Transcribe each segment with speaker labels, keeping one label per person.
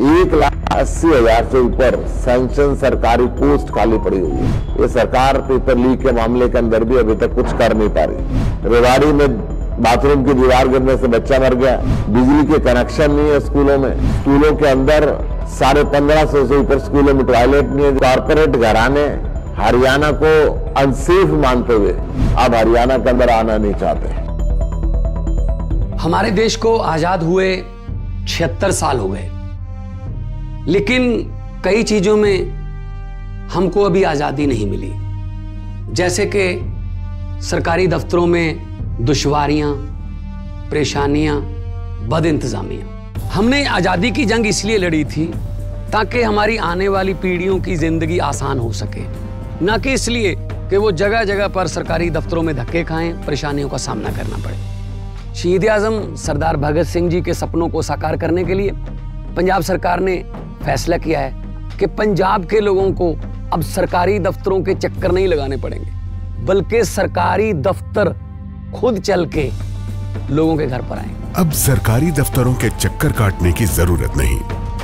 Speaker 1: एक लाख अस्सी हज़ार से ऊपर सैंक्शन सरकारी पोस्ट खाली पड़ी हुई है। ये सरकार पेपर लीक के मामले के अंदर भी अभी तक कुछ कर नहीं पा रही। रेवाड़ी में बाथरूम की दीवार गिरने से बच्चा मर गया। बिजली के कनेक्शन नहीं है स्कूलों में। स्कूलों के अंदर साढ़े पंद्रह सौ से ऊपर स्कूलों में टॉयलेट नहीं है। कॉर्पोरेट घराने हरियाणा को अनसेफ मानते हुए अब हरियाणा के अंदर आना नहीं चाहते।
Speaker 2: हमारे देश को आज़ाद हुए छिहत्तर साल हो गए। लेकिन कई चीज़ों में हमको अभी आज़ादी नहीं मिली। जैसे कि सरकारी दफ्तरों में दुश्वारियाँ, परेशानियाँ बद इंतजामियाँ हमने आज़ादी की जंग इसलिए लड़ी थी ताकि हमारी आने वाली पीढ़ियों की ज़िंदगी आसान हो सके। ना कि इसलिए कि वो जगह जगह पर सरकारी दफ्तरों में धक्के खाएँ, परेशानियों का सामना करना पड़े। शहीद आज़म सरदार भगत सिंह जी के सपनों को साकार करने के लिए पंजाब सरकार ने फैसला किया है कि पंजाब के लोगों को अब सरकारी दफ्तरों के चक्कर नहीं लगाने पड़ेंगे बल्कि सरकारी दफ्तर खुद चल के लोगों के घर पर आएँगे।
Speaker 3: अब सरकारी दफ्तरों के चक्कर काटने की ज़रूरत नहीं।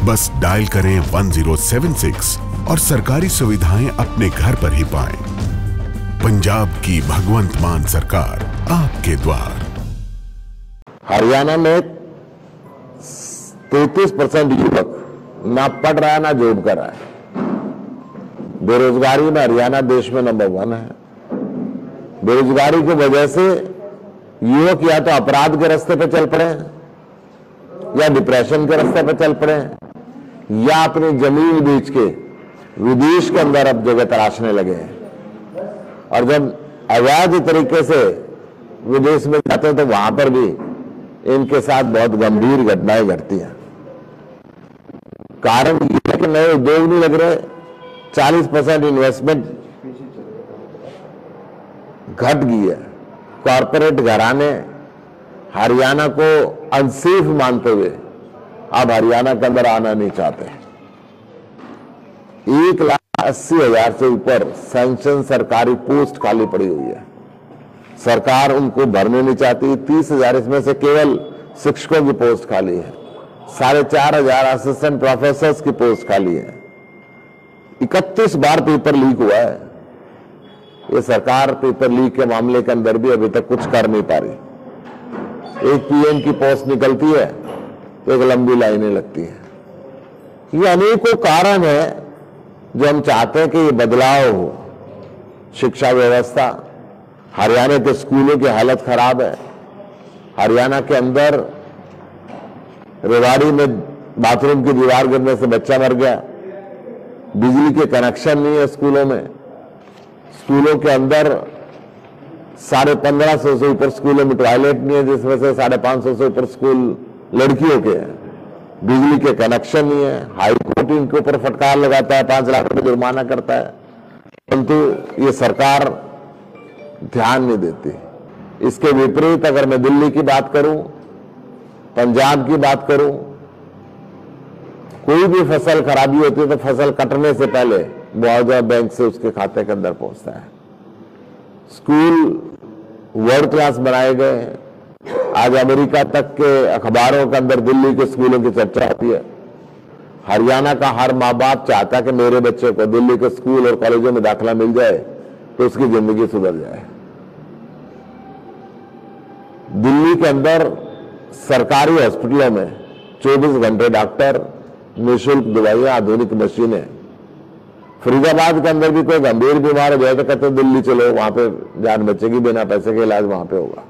Speaker 3: बस डायल करें 1076 और सरकारी सुविधाएँ अपने घर पर ही पाएँ। पंजाब की भगवंत मान सरकार आपके द्वार।
Speaker 1: हरियाणा में तैतीस परसेंट युवक ना पढ़ रहा है, ना जॉब कर रहा है। बेरोजगारी में हरियाणा देश में नंबर वन है। बेरोजगारी की वजह से युवक या तो अपराध के रास्ते पे चल पड़े या डिप्रेशन के रास्ते पे चल पड़े या अपनी ज़मीन बेच के विदेश के अंदर अब जगह तराशने लगे हैं। और जब अवैध तरीके से विदेश में जाते हैं तो वहाँ पर भी इनके साथ बहुत गंभीर घटनाएँ घटती हैं। कारण ये है कि नए उद्योग नहीं लग रहे। 40 परसेंट इन्वेस्टमेंट घट गई है। कॉरपोरेट घराने हरियाणा को अनसेफ मानते हुए अब हरियाणा के अंदर आना नहीं चाहते। एक लाख अस्सी हज़ार से ऊपर सैंक्शन सरकारी पोस्ट खाली पड़ी हुई है। सरकार उनको भरने नहीं चाहती। तीस हज़ार इसमें से केवल शिक्षकों की पोस्ट खाली है। साढ़े चार हज़ार असिस्टेंट प्रोफेसर की पोस्ट खाली है। इकतीस बार पेपर लीक हुआ है। ये सरकार पेपर लीक के मामले के अंदर भी अभी तक कुछ कर नहीं पा रही। एक पीएम की पोस्ट निकलती है तो एक लंबी लाइनें लगती है। ये अनेकों कारण है जो हम चाहते हैं कि ये बदलाव हो। शिक्षा व्यवस्था, हरियाणा के स्कूलों की हालत खराब है। हरियाणा के अंदर रेवाड़ी में बाथरूम की दीवार गिरने से बच्चा मर गया। बिजली के कनेक्शन नहीं है स्कूलों में। स्कूलों के अंदर साढ़े पंद्रह सौ से ऊपर स्कूलों में टॉयलेट नहीं है जिसमें से साढ़े पाँच सौ से ऊपर स्कूल लड़कियों के हैं। बिजली के कनेक्शन नहीं है। हाई कोर्ट इनके ऊपर फटकार लगाता है, पाँच लाख रुपए जुर्माना करता है। परंतु ये सरकार ध्यान नहीं देती। इसके विपरीत अगर मैं दिल्ली की बात करूँ पंजाब की बात करूँ, कोई भी फ़सल खराबी होती है तो फ़सल कटने से पहले मुआवजा बैंक से उसके खाते के अंदर पहुँचता है। स्कूल वर्ल्ड क्लास बनाए गए हैं। आज अमेरिका तक के अखबारों के अंदर दिल्ली के स्कूलों की चर्चा होती है। हरियाणा का हर माँ बाप चाहता है कि मेरे बच्चे को दिल्ली के स्कूल और कॉलेजों में दाखिला मिल जाए तो उसकी ज़िंदगी सुधर जाए। दिल्ली के अंदर सरकारी हॉस्पिटलों में 24 घंटे डॉक्टर निःशुल्क दवाइयाँ, आधुनिक मशीनें। फरीदाबाद के अंदर भी कोई गंभीर बीमार हो तो कहते दिल्ली चलो, वहाँ पे जान बचेगी, बिना पैसे के इलाज वहाँ पे होगा।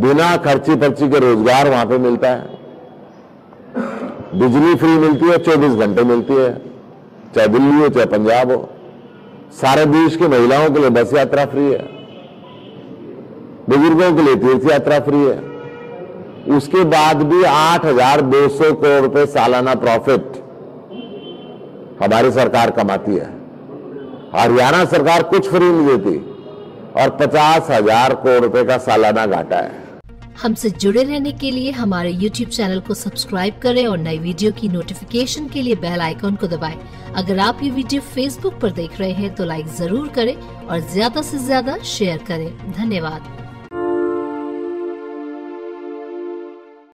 Speaker 1: बिना खर्ची पर्ची के रोज़गार वहाँ पे मिलता है। बिजली फ्री मिलती है 24 घंटे मिलती है। चाहे दिल्ली हो, चाहे पंजाब हो। सारे देश की महिलाओं के लिए बस यात्रा फ्री है। बुज़ुर्गों के लिए तीर्थ यात्रा फ्री है। उसके बाद भी 8,200 करोड़ रुपए सालाना प्रॉफिट हमारी सरकार कमाती है। हरियाणा सरकार कुछ फ्री नहीं देती और पचास हज़ार करोड़ रुपए का सालाना घाटा है।
Speaker 4: हमसे जुड़े रहने के लिए हमारे YouTube चैनल को सब्सक्राइब करें और नई वीडियो की नोटिफिकेशन के लिए बेल आइकॉन को दबाएँ। अगर आप ये वीडियो Facebook पर देख रहे हैं तो लाइक ज़रूर करें और ज़्यादा से ज़्यादा शेयर करें। धन्यवाद।